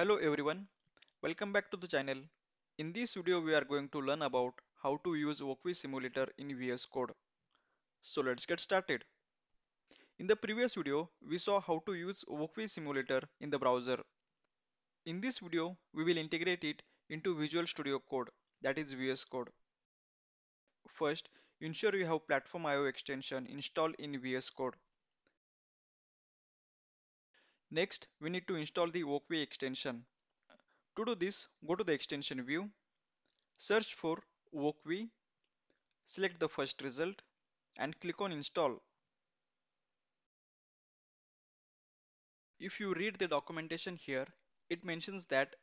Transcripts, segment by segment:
Hello everyone, welcome back to the channel. In this video we are going to learn about how to use Wokwi Simulator in VS Code. So let's get started. In the previous video we saw how to use Wokwi Simulator in the browser. In this video we will integrate it into Visual Studio Code that is VS Code. First ensure you have Platform IO extension installed in VS Code. Next, we need to install the Wokwi extension. To do this, go to the extension view, search for Wokwi, select the first result and click on install. If you read the documentation here, it mentions that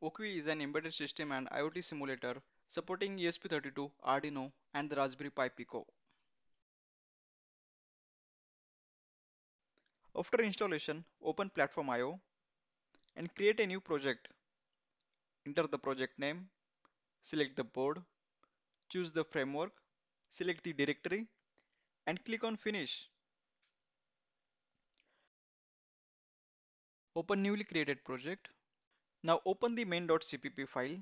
Wokwi is an embedded system and IoT simulator supporting ESP32, Arduino and the Raspberry Pi Pico. After installation, open Platform IO and create a new project. Enter the project name, select the board, choose the framework, select the directory and click on finish. Open newly created project. Now open the main.cpp file.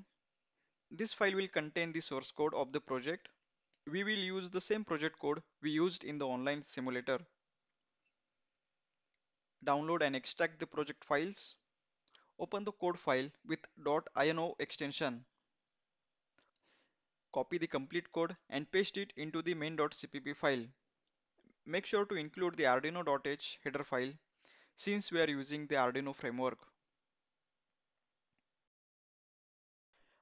This file will contain the source code of the project. We will use the same project code we used in the online simulator download and extract the project files. Open the code file with .ino extension. Copy the complete code and paste it into the main.cpp file. Make sure to include the arduino.h header file since we are using the Arduino framework.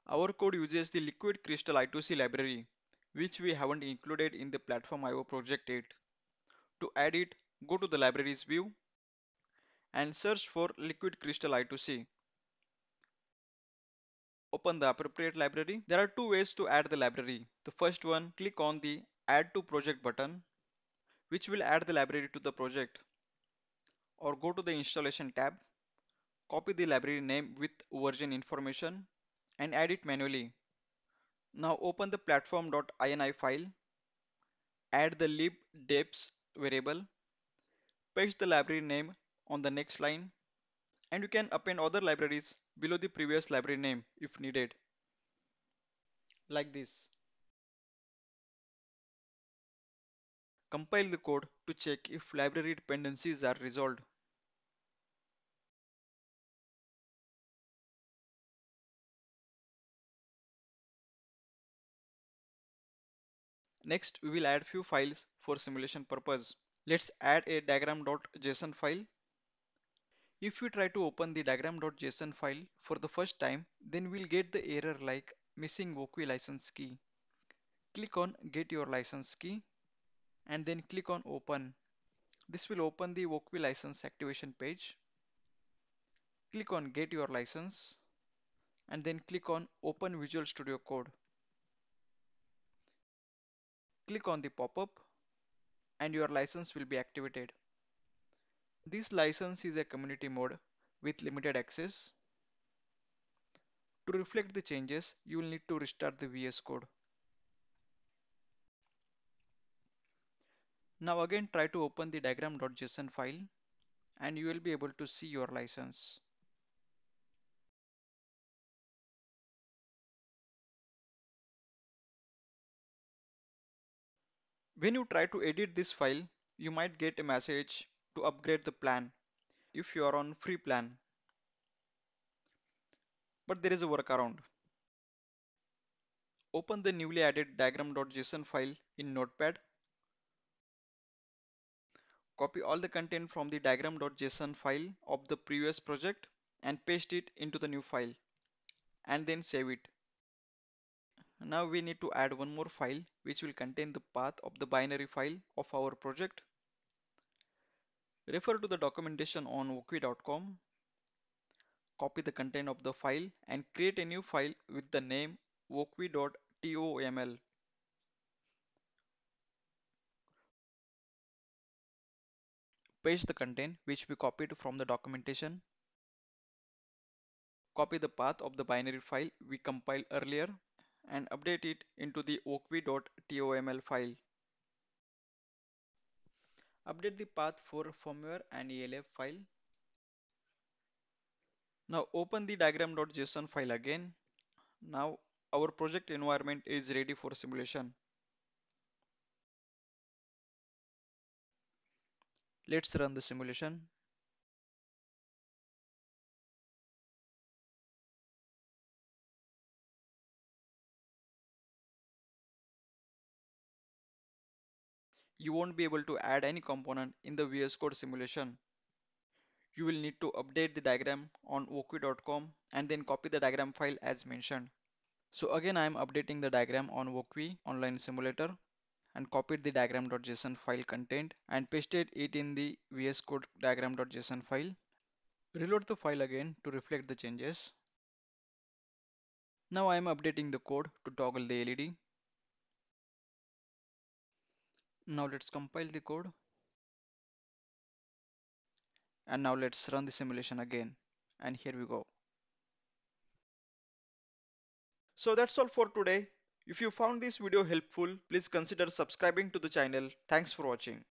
Our code uses the Liquid Crystal I2C library which we haven't included in the Platform IO project yet. To add it, go to the libraries view and search for Liquid Crystal I2C. Open the appropriate library. There are two ways to add the library. The first one, click on the Add to Project button, which will add the library to the project. Or go to the Installation tab, copy the library name with version information and add it manually. Now open the platform.ini file, add the libdeps variable, paste the library name on the next line. And you can append other libraries below the previous library name if needed. Like this. Compile the code to check if library dependencies are resolved. Next, we will add few files for simulation purpose. Let's add a diagram.json file if we try to open the diagram.json file for the first time, then we'll get the error like missing Wokwi license key. Click on get your license key and then click on open. This will open the Wokwi license activation page. Click on get your license and then click on open Visual Studio Code. Click on the pop-up and your license will be activated. This license is a community mode with limited access. To reflect the changes, you will need to restart the VS Code. Now again try to open the diagram.json file and you will be able to see your license. When you try to edit this file, you might get a message to upgrade the plan if you are on free plan. But there is a workaround. Open the newly added diagram.json file in Notepad. Copy all the content from the diagram.json file of the previous project and paste it into the new file and then save it. Now we need to add one more file which will contain the path of the binary file of our project Refer to the documentation on wokwi.com. Copy the content of the file and create a new file with the name wokwi.toml. Paste the content which we copied from the documentation. Copy the path of the binary file we compiled earlier and update it into the wokwi.toml file. Update the path for firmware and ELF file. Now open the diagram.json file again. Now our project environment is ready for simulation. Let's run the simulation. You won't be able to add any component in the VS Code simulation. You will need to update the diagram on Wokwi.com and then copy the diagram file as mentioned. So again I am updating the diagram on Wokwi online simulator and copied the diagram.json file content and pasted it in the VS Code diagram.json file. Reload the file again to reflect the changes. Now I am updating the code to toggle the LED. Now let's compile the code. And now let's run the simulation again. And here we go. So that's all for today. If you found this video helpful, please consider subscribing to the channel. Thanks for watching.